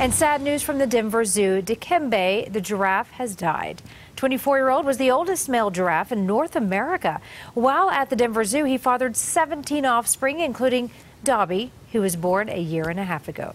And sad news from the Denver Zoo. Dikembe, the giraffe, has died. 24-year-old was the oldest male giraffe in North America. While at the Denver Zoo, he fathered 17 offspring, including Dobby, who was born a year and a half ago.